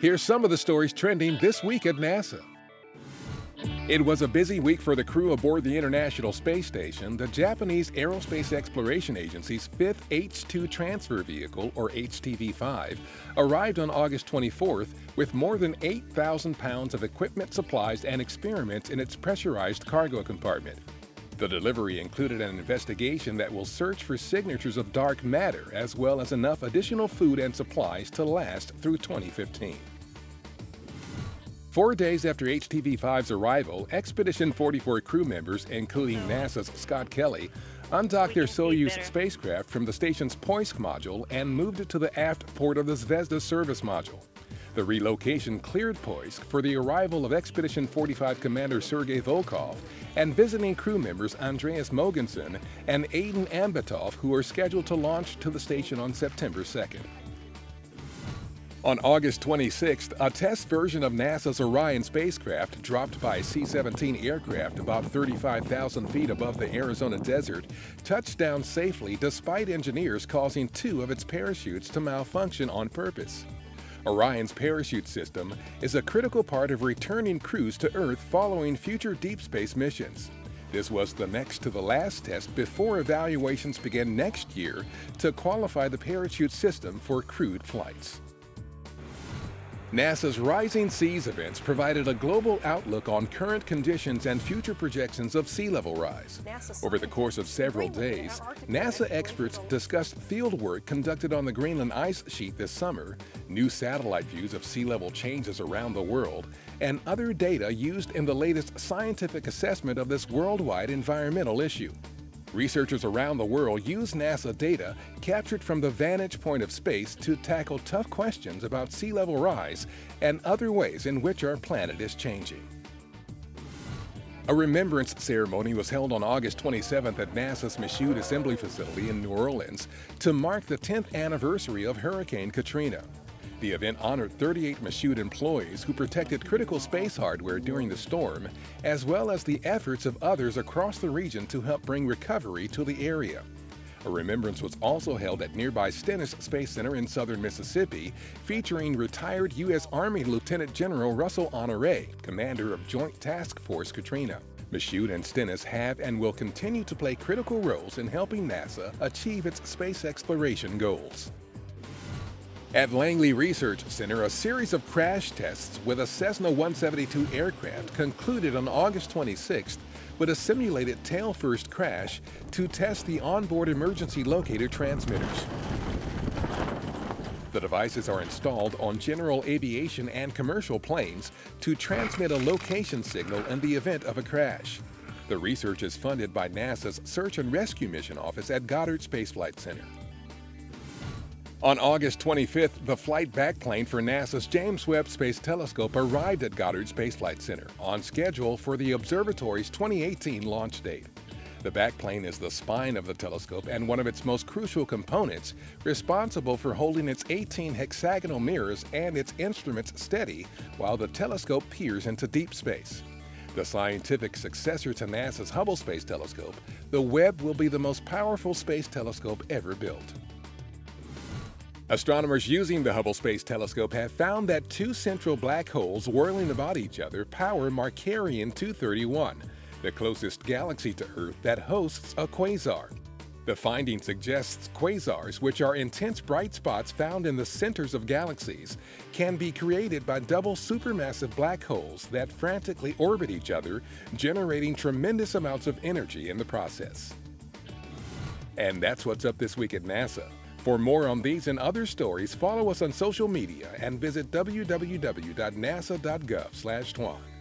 Here's some of the stories trending this week at NASA. It was a busy week for the crew aboard the International Space Station, the Japanese Aerospace Exploration Agency's fifth H-2 transfer vehicle, or HTV-5, arrived on August 24th with more than 8,000 pounds of equipment, supplies, and experiments in its pressurized cargo compartment. The delivery included an investigation that will search for signatures of dark matter, as well as enough additional food and supplies to last through 2015. Four days after HTV-5's arrival, Expedition 44 crew members, including NASA's Scott Kelly, undocked their Soyuz spacecraft from the station's Poisk module and moved it to the aft port of the Zvezda service module. The relocation cleared Poisk for the arrival of Expedition 45 Commander Sergei Volkov and visiting crew members Andreas Mogensen and Aidyn Aimbetov, who are scheduled to launch to the station on September 2nd. On August 26th, a test version of NASA's Orion spacecraft, dropped by a C-17 aircraft about 35,000 feet above the Arizona desert, touched down safely despite engineers causing two of its parachutes to malfunction on purpose. Orion's parachute system is a critical part of returning crews to Earth following future deep space missions. This was the next to the last test before evaluations begin next year to qualify the parachute system for crewed flights. NASA's Rising Seas events provided a global outlook on current conditions and future projections of sea level rise. Over the course of several days, NASA experts discussed field work conducted on the Greenland ice sheet this summer, new satellite views of sea level changes around the world, and other data used in the latest scientific assessment of this worldwide environmental issue. Researchers around the world use NASA data captured from the vantage point of space to tackle tough questions about sea level rise and other ways in which our planet is changing. A remembrance ceremony was held on August 27th at NASA's Michoud Assembly Facility in New Orleans to mark the 10th anniversary of Hurricane Katrina. The event honored 38 Michoud employees who protected critical space hardware during the storm, as well as the efforts of others across the region to help bring recovery to the area. A remembrance was also held at nearby Stennis Space Center in southern Mississippi, featuring retired U.S. Army Lieutenant General Russell Honore, commander of Joint Task Force Katrina. Michoud and Stennis have and will continue to play critical roles in helping NASA achieve its space exploration goals. At Langley Research Center, a series of crash tests with a Cessna 172 aircraft concluded on August 26th with a simulated tail-first crash to test the onboard emergency locator transmitters. The devices are installed on general aviation and commercial planes to transmit a location signal in the event of a crash. The research is funded by NASA's Search and Rescue Mission Office at Goddard Space Flight Center. On August 25th, the flight backplane for NASA's James Webb Space Telescope arrived at Goddard Space Flight Center on schedule for the observatory's 2018 launch date. The backplane is the spine of the telescope and one of its most crucial components, responsible for holding its 18 hexagonal mirrors and its instruments steady while the telescope peers into deep space. The scientific successor to NASA's Hubble Space Telescope, the Webb will be the most powerful space telescope ever built. Astronomers using the Hubble Space Telescope have found that two central black holes whirling about each other power Markarian 231, the closest galaxy to Earth that hosts a quasar. The finding suggests quasars, which are intense bright spots found in the centers of galaxies, can be created by double supermassive black holes that frantically orbit each other, generating tremendous amounts of energy in the process. And that's what's up this week at NASA. For more on these and other stories, follow us on social media and visit www.nasa.gov/twan.